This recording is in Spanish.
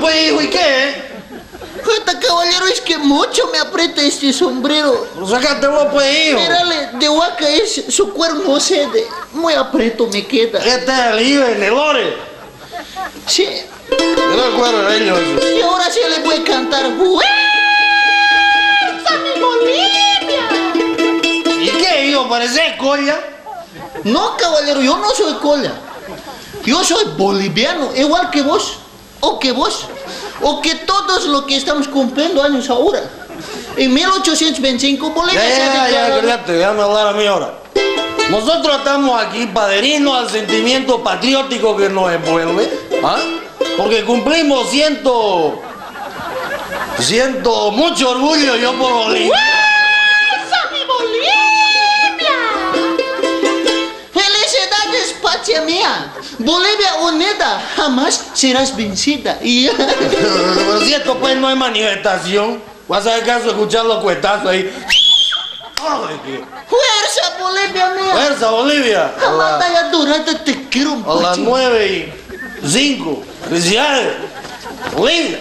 Pues, hijo, ¿y qué? Jota, caballero, es que mucho me aprieta este sombrero. Pues Sácatelo pues, hijo. Mírale, de huaca es su cuerno sede. Muy aprieto me queda. ¿Qué tal, hijo, de lore? Sí. Era el cuerno ellos. Y ahora sí le voy a cantar. ¡Fuerza, mi Bolivia! ¿Y qué, hijo? ¿Parece colla? No, caballero, yo no soy colla. Yo soy boliviano, igual que vos. O que vos. O que todos los que estamos cumpliendo años ahora. En 1825 Bolivia Ya, se ya, ya, declaró- cállate, déjame hablar a mí ahora. Nosotros estamos aquí para adherirnos al sentimiento patriótico que nos envuelve, ¿ah? Porque cumplimos ciento... Siento mucho orgullo yo por Bolivia. ¡Fuerza, mi Bolivia! ¡Felicidades, patria mía! Bolivia unida, jamás serás vencida. Y... Pero si esto pues no es manifestación, vas a acaso escuchar los cuetazos ahí. ¡Fuerza, Bolivia mía! Fuerza, Bolivia. A, Jamás vaya durante te quiero, a las nueve y cinco. Felicidades. Bolivia.